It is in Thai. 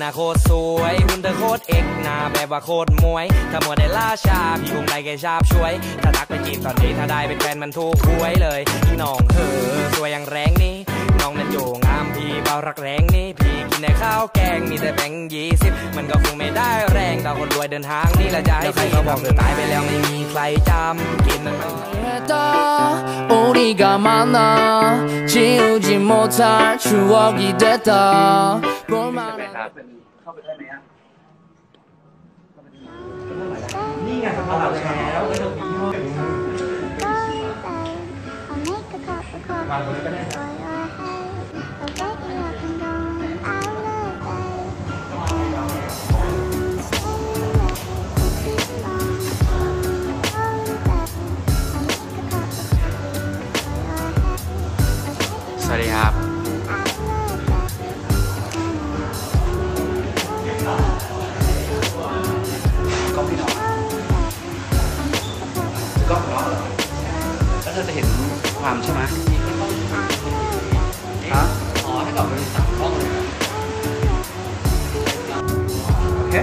น่ะโคตรสวยหุ่นเธอโคตรเอกหน้าแบบว่าโคตรมวย ถ้ามัวได้ล่าชาพี่คงได้แค่ชาบช่วย ถ้าทักไปจีบตอนนี้ถ้าได้เป็นแฟนมันถูกหวยเลยน้องเธอสวยอย่างแรงนี่ น้องนั้นโยงามพี่เบารักแรงนี่พี่กินแต่ข้าวแกงมีแต่แบงค์ยี่สิบมันก็คงไม่ได้แรงแต่คนรวยเดินทางนี่แหละจะให้ใครเขาบอกเธอตายไปแล้วไม่มีใครจำกินมัน 했다 우리가 만나 지우지 못할 추억이 됐다 โมาเข้าไปได้ไหมฮะนี่ไงครับเราแล้วไม่ต้องมีห้องสวัสดีครับ เราจะเห็นความใช่ไหมฮะขอให้เกิดมันสั่ห้องเลยโอเค